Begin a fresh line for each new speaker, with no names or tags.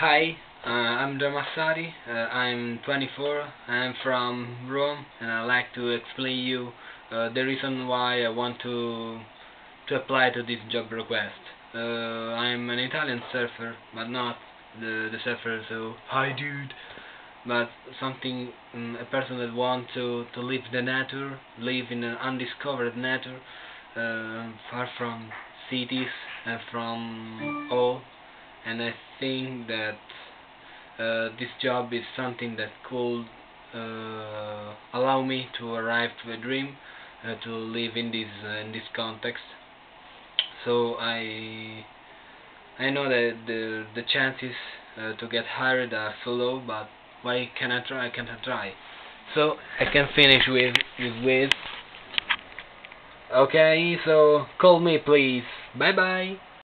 Hi, uh, I'm Damassari. Uh, I'm 24. I'm from Rome, and I'd like to explain you uh, the reason why I want to to apply to this job request. Uh, I'm an Italian surfer, but not the the surfer so hi dude, but something um, a person that want to to live the nature, live in an undiscovered nature, uh, far from cities and from all and I think that uh, this job is something that could uh, allow me to arrive to a dream uh, to live in this uh, in this context. So I I know that the the chances uh, to get hired are so low but why can I try? I can I try. So I can finish with with, with okay so call me please. Bye bye